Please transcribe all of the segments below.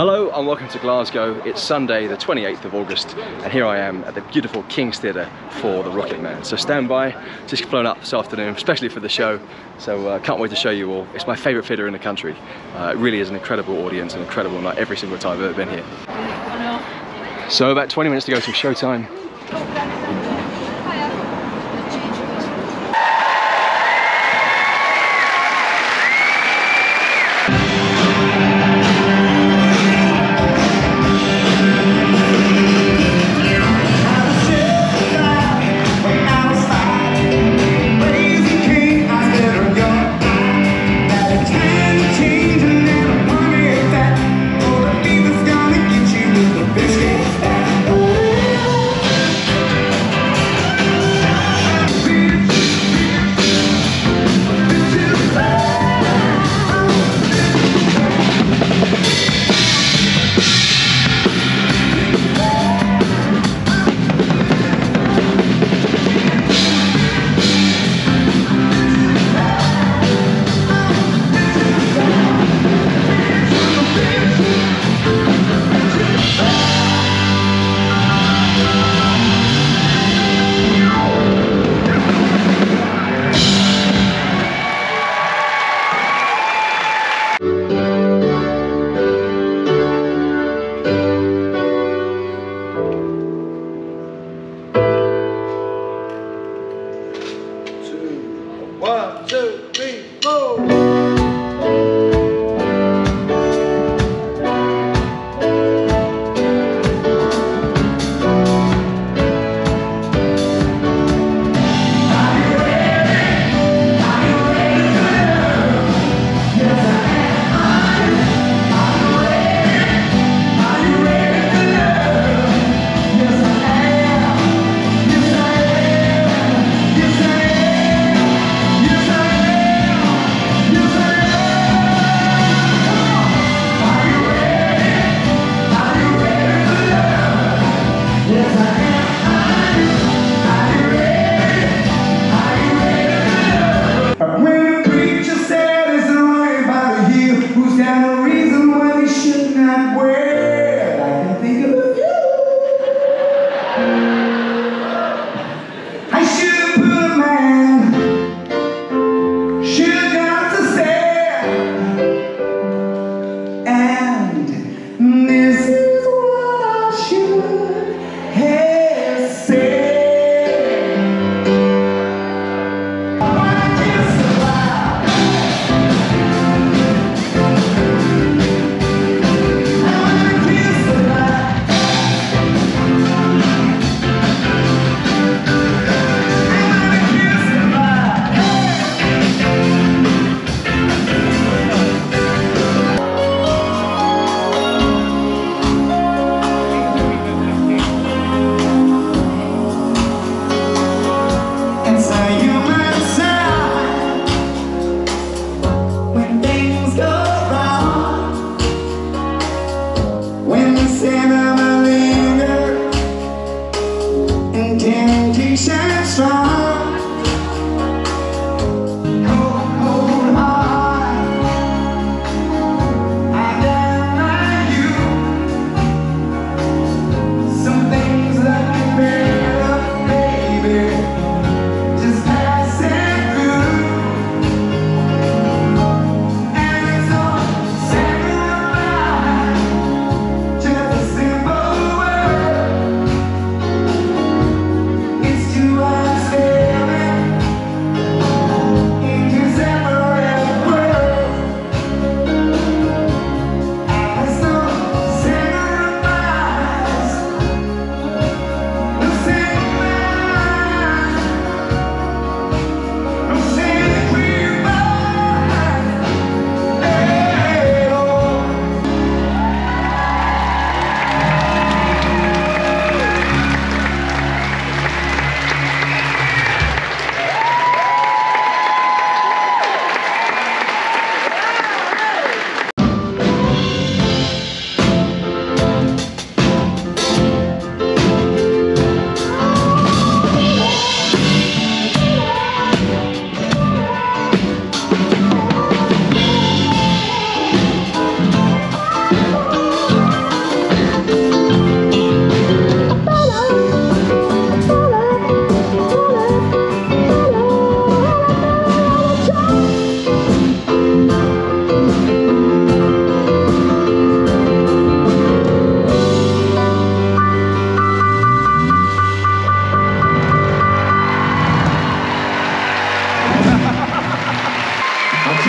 Hello and welcome to Glasgow. It's Sunday the 28th of August and here I am at the beautiful King's Theatre for the Rocket Man. So stand by, just flown up this afternoon, especially for the show. So uh, can't wait to show you all. It's my favourite theatre in the country. Uh, it really is an incredible audience, an incredible night every single time I've ever been here. So about 20 minutes to go to showtime.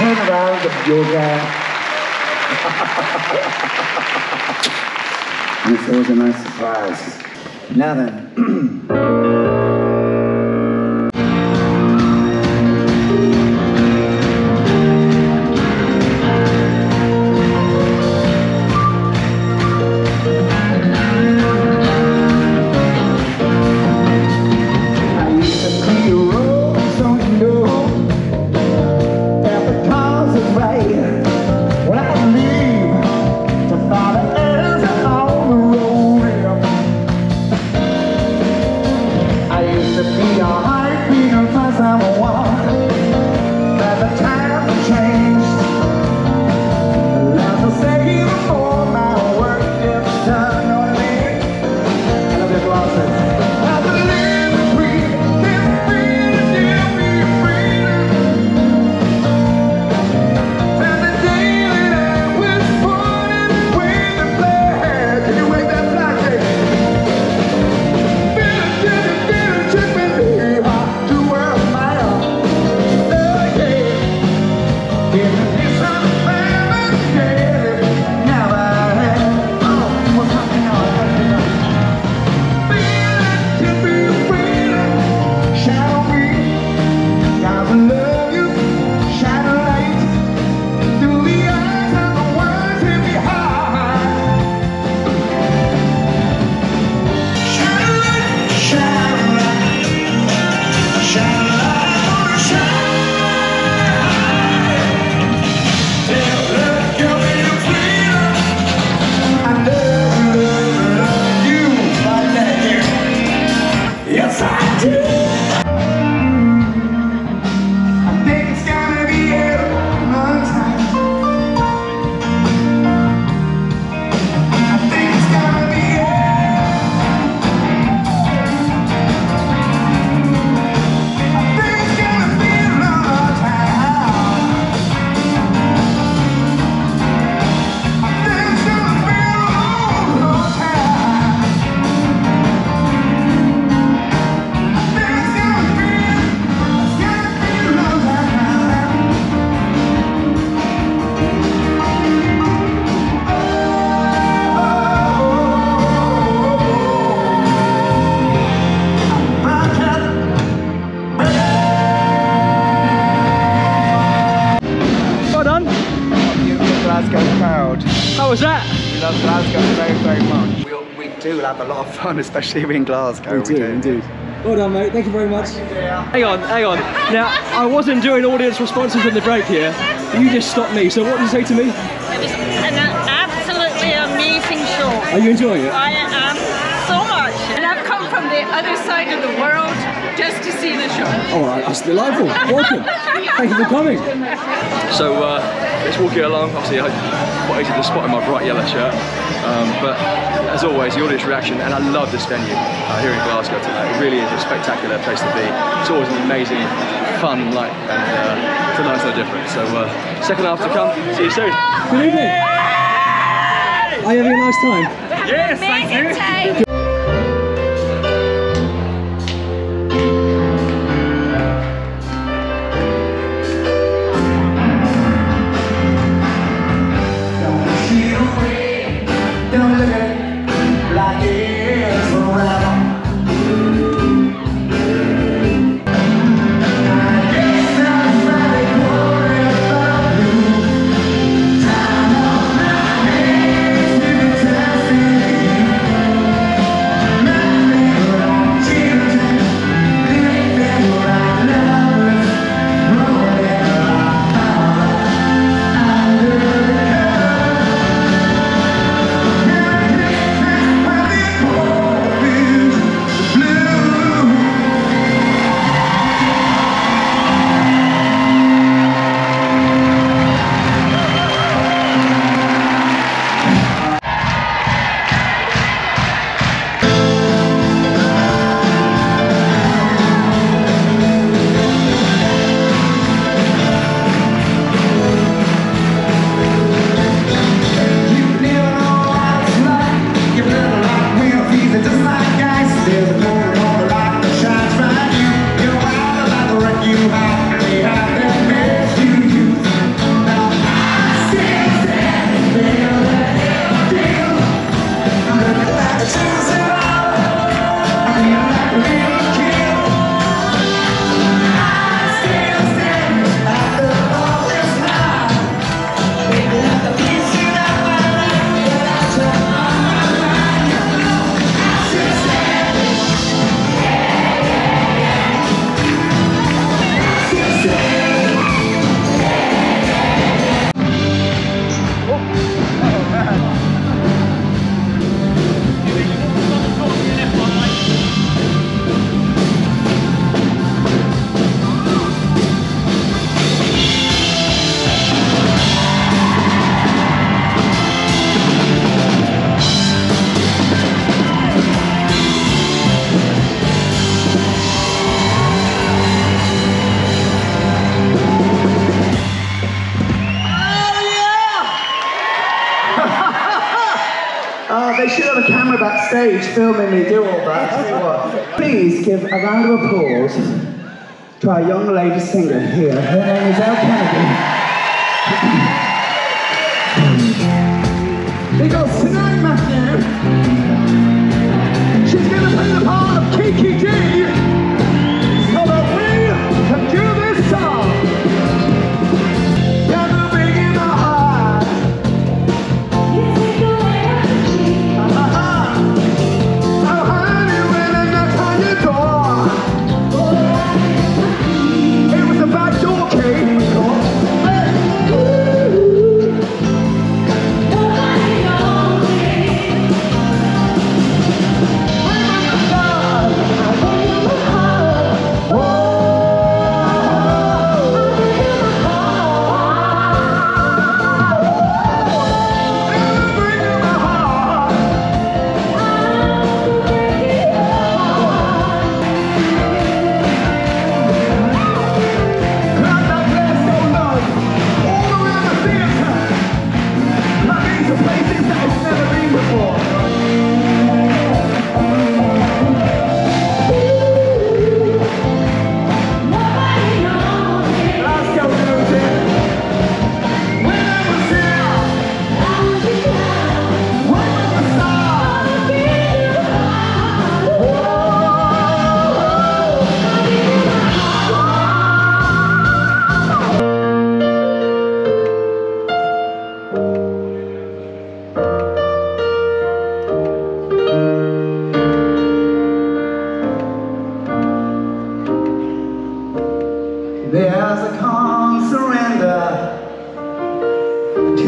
You're there. and it's always a nice surprise. Now then. We, we do have a lot of fun, especially in Glasgow. We do, Indeed. Well done, mate. Thank you very much. Hang on, hang on. Now, I wasn't doing audience responses in the break here. You just stopped me. So what did you say to me? It was an absolutely amazing show. Are you enjoying it? I am so much. And I've come from the other side of the world just to see the show. All right, that's delightful. Welcome. Thank you for coming. So uh, walk you along. Obviously, I quite easy to spot in my bright yellow shirt. Um, but as always, the audience reaction, and I love this venue uh, here in Glasgow tonight. It really is a spectacular place to be. It's always an amazing, fun night, and uh, tonight's no different. So uh, second half to come. See you soon. Good evening. Are you having a nice time? Yes, thank you. Don't they should have a camera backstage filming me do all that. Please give a round of applause to our young lady singer here. Her name is Elle Kennedy.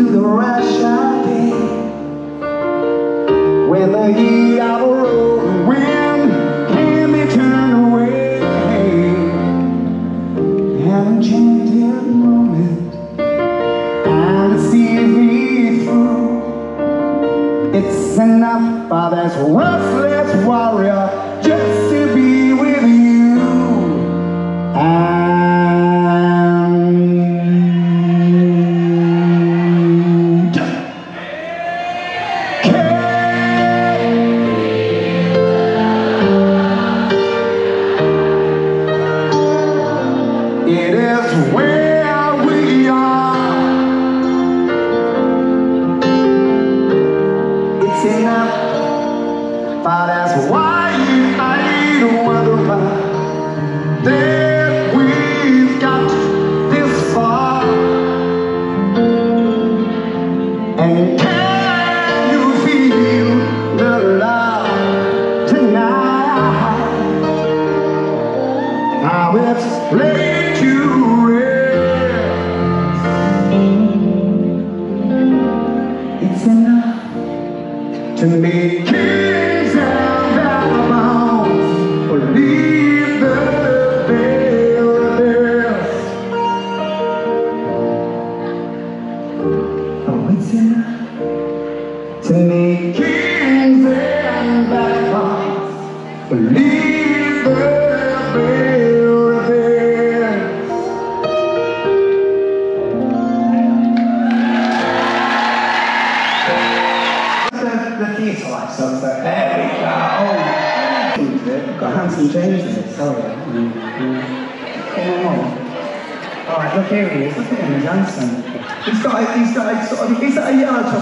to the rush of day When the heat of just win.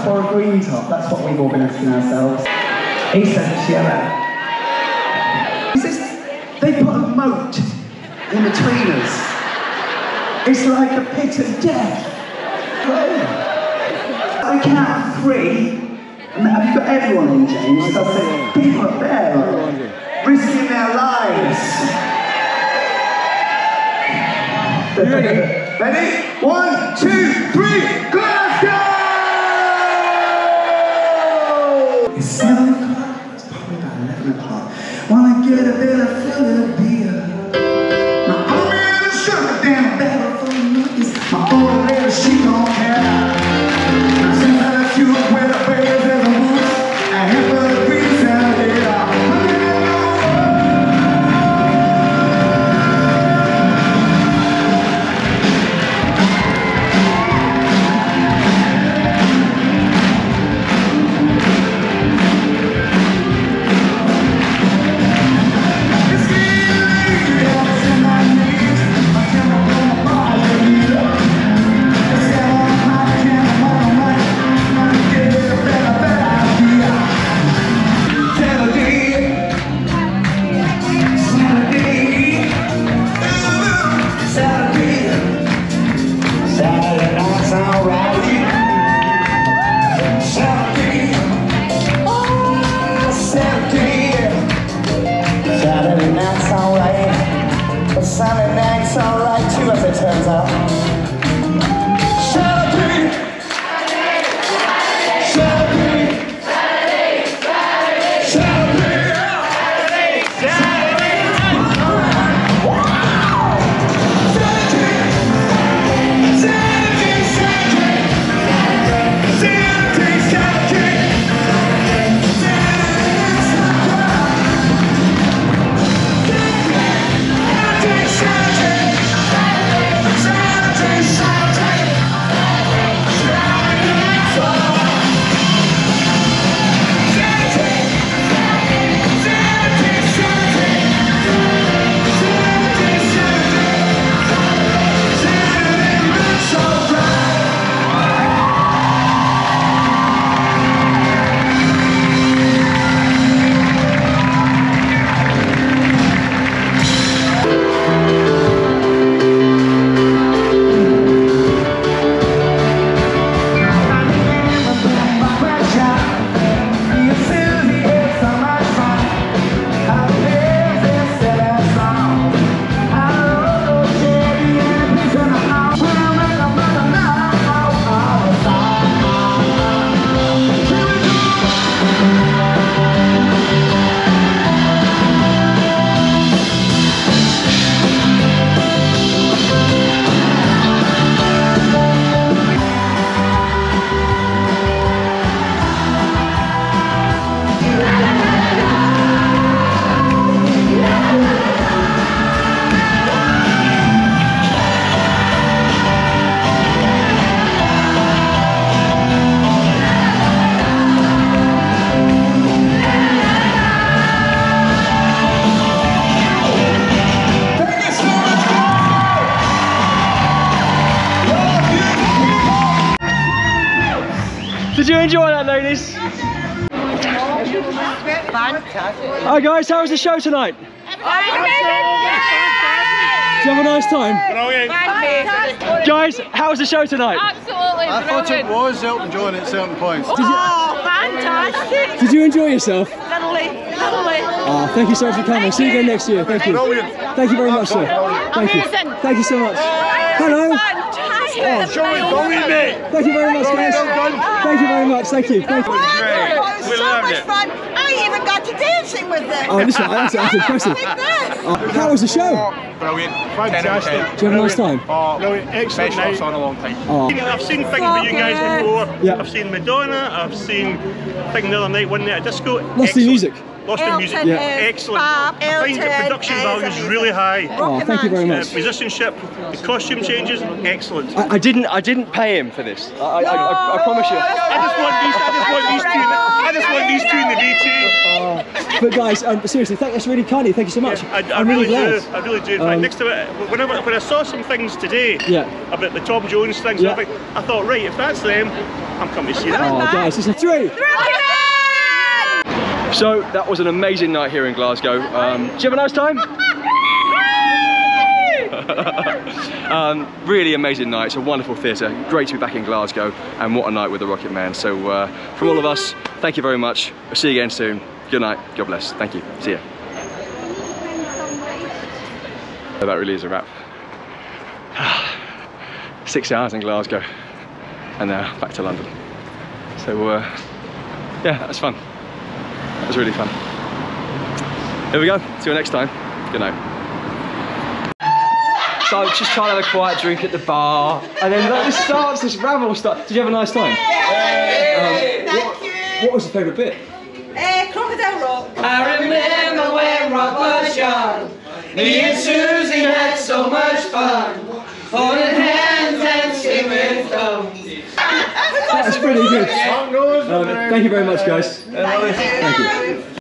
or a green top. That's what we've organised in ourselves. Eastlandish yellow. Is this, they put a moat in between us. It's like a pit of death. I count three. Have you got everyone in, James? I people up there, like, risking their lives. Ready? Ready? One, two, three, go! Wanna get a better feeling. Enjoy that, ladies? Fantastic. Hi guys, how was the show tonight? Did you have a nice time? Fantastic. Guys, how was the show tonight? Absolutely I thought it was Elton John at certain points. Oh, fantastic. Did you enjoy yourself? Lovely, lovely. Oh, thank you so much for coming. See you again next year. Thank you. Brilliant. Thank you very much, sir. Thank you. Thank you so much. Hello. Fantastic. Oh, Thank you very much, guys. Thank you very much. Thank you. Thank you. We loved it. Fun. I even got to dancing with them. Oh, listen, that's, that's impressive. Like this. Oh, how was the show? Oh, brilliant. Fantastic. Did you have a nice time? Oh, Brilliant. Excellent best night. shots on a long time. Oh, I've seen things with you guys before. Yeah. I've seen Madonna. I've seen thing the other night, one night at disco. Lost in Excellent. music. Lost in music. Yeah. Excellent. fab. I find the production is value is really high. oh, thank you very Uh, much. musicianship, the costume changes, excellent. I, I didn't. I didn't pay him for this. I, I, I, I promise you. I just want these. I just want these two. in the- I just want these two in the VT. But guys, um, seriously, thank, that's really kind of you. Thank you so much. I, I am really, glad. do. I really do. In fact, Um, next to it, whenever when I saw some things today Yeah. about the Tom Jones things, Yeah. I, thought, right, if that's them, I'm coming to see that. Oh, guys, this is three. So that was an amazing night here in Glasgow. Um, did you have a nice time? um, really amazing night. It's a wonderful theatre. Great to be back in Glasgow, and what a night with the Rocket Man. So uh, from all of us, thank you very much. We'll see you again soon. Good night. God bless. Thank you. See ya. So that really is a wrap. Six hours in Glasgow, and now back to London. So uh, yeah, that's fun. That was really fun. Here we go. See you next time. Good night. So just trying to have a quiet drink at the bar, and then like, this starts, this ravel starts. Did you have a nice time? Thank you. What was your favourite bit? Uh, Crocodile Rock. I remember when Rock was young. Me and Susie had so much fun. That was pretty good. Um, thank you very much, guys. Thank you.